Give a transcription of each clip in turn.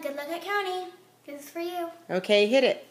Good luck at county. This is for you. Okay, hit it.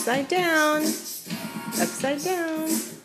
Upside down. Upside down.